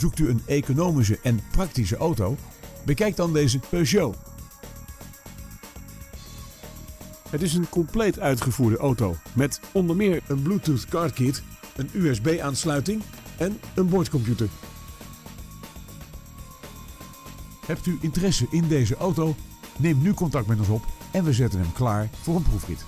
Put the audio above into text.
Zoekt u een economische en praktische auto? Bekijk dan deze Peugeot. Het is een compleet uitgevoerde auto met onder meer een Bluetooth car kit, een USB-aansluiting en een boordcomputer. Hebt u interesse in deze auto? Neem nu contact met ons op en we zetten hem klaar voor een proefrit.